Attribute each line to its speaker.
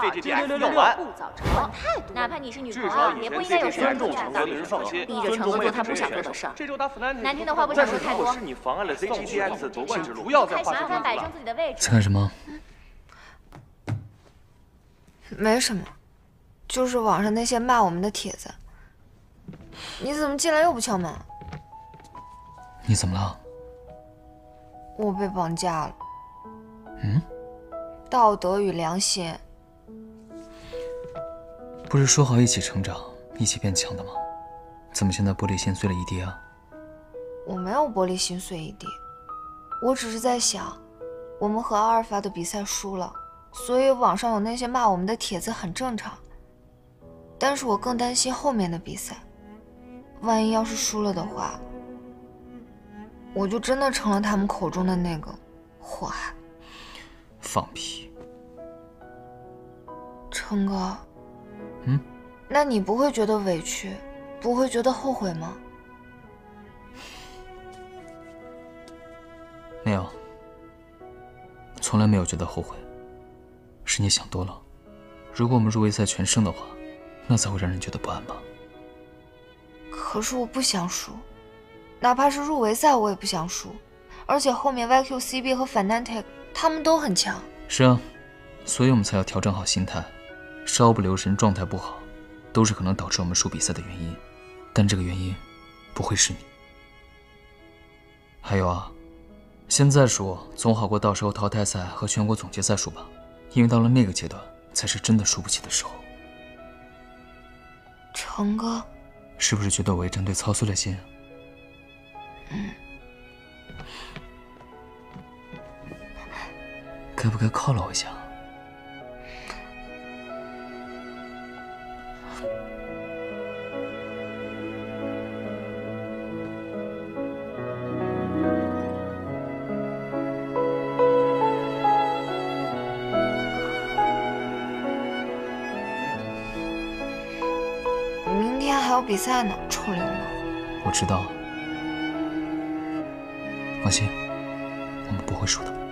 Speaker 1: 不早成管太多，哪怕你是女朋友，也不应该有
Speaker 2: 尊重
Speaker 1: 成
Speaker 2: 成员的人放心，
Speaker 1: 逼着陈哥做他不想做的事儿。难听的话不想说太多。
Speaker 2: 但是你妨碍了 ZGDX 夺冠之路，不要再
Speaker 1: 麻烦摆正自己的位置。
Speaker 3: 在干什么？
Speaker 4: 没什么，就是网上那些骂我们的帖子。你怎么进来又不敲门？
Speaker 3: 你怎么了？
Speaker 4: 我被绑架了。
Speaker 3: 嗯？
Speaker 4: 道德与良心。
Speaker 3: 不是说好一起成长、一起变强的吗？怎么现在玻璃心碎了一地啊？
Speaker 4: 我没有玻璃心碎一地，我只是在想，我们和阿尔法的比赛输了，所以网上有那些骂我们的帖子很正常。但是我更担心后面的比赛，万一要是输了的话，我就真的成了他们口中的那个祸害。
Speaker 3: 放屁！
Speaker 4: 成哥，
Speaker 3: 嗯，
Speaker 4: 那你不会觉得委屈，不会觉得后悔吗？
Speaker 3: 没有，从来没有觉得后悔。是你想多了。如果我们入围赛全胜的话，那才会让人觉得不安吧。
Speaker 4: 可是我不想输，哪怕是入围赛我也不想输。而且后面 YQCB 和 Fnatic 他们都很强。
Speaker 3: 是啊，所以我们才要调整好心态，稍不留神状态不好，都是可能导致我们输比赛的原因。但这个原因不会是你。还有啊，现在输总好过到时候淘汰赛和全国总决赛输吧，因为到了那个阶段才是真的输不起的时候。
Speaker 4: 成哥，
Speaker 3: 是不是觉得我为战队操碎了心？
Speaker 4: 嗯。
Speaker 3: 该不该犒劳我一下？
Speaker 4: 明天还有比赛呢，臭流氓！
Speaker 3: 我知道，放心，我们不会输的。